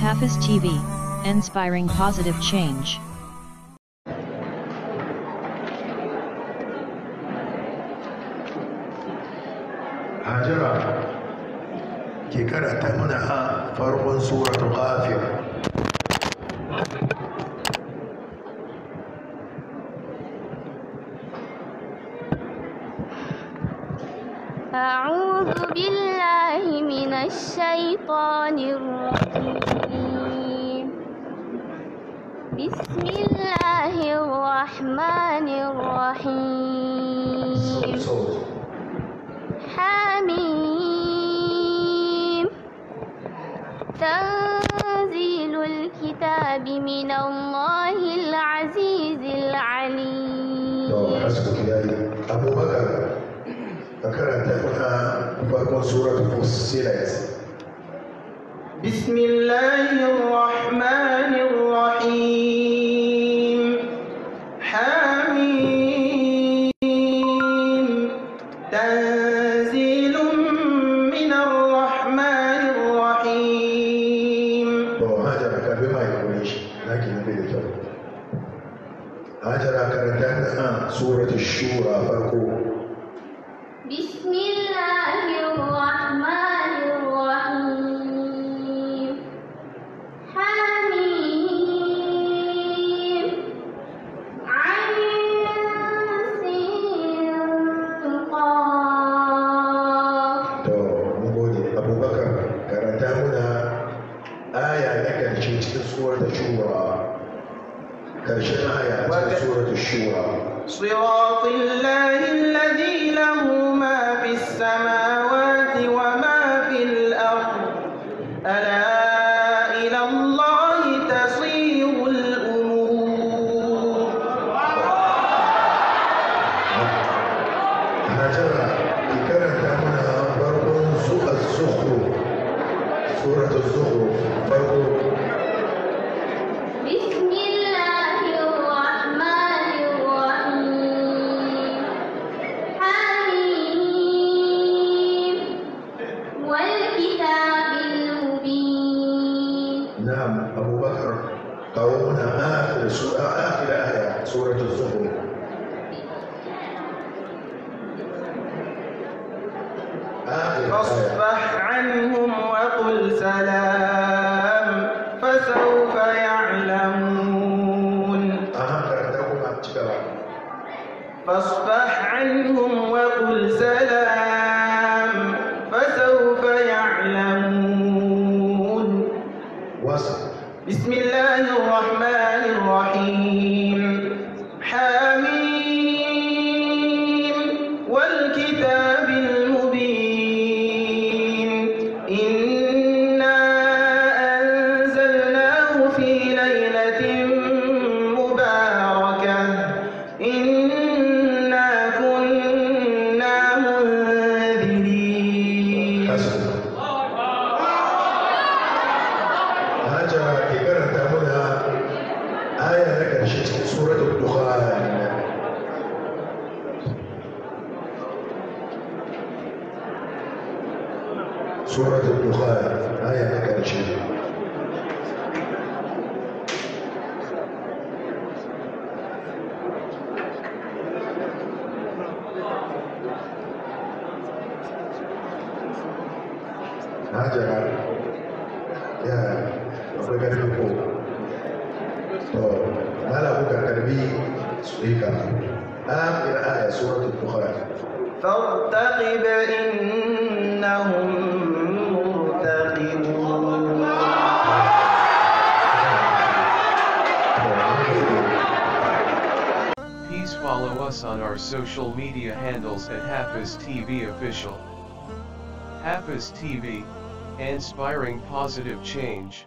Hafiz TV, inspiring positive change. hajara ke karanta mana a farkon suratul ghafir أعوذ بالله من الشيطان الرجيم. بسم الله الرحمن الرحيم. حميم. تنزيل الكتاب من الله العزيز العليم. سورة فصلت بسم الله الرحمن الرحيم. حميم. تنزيل من الرحمن الرحيم. هذا كان بما لكن بيد هذا سورة الشورى. فكون سورة الشورى. ترجمها يعني آية سورة الشورى. صراط الله الذي له ما في السماوات وما في الأرض. ألا إلى الله تصير الأمور. الله سورة الزخرف. قومنا آخر سورة آخر آية سورة الزهر. لك سورة الدخان. سورة الدخان. آية لك شيء hajara ya karfi ko to mala kuka karbi tsika akhir aya suratul dukhan فارتقب إنهم مرتقبون Please follow us on our social media handles at Hafiz TV Official. Hafiz TV, inspiring positive change.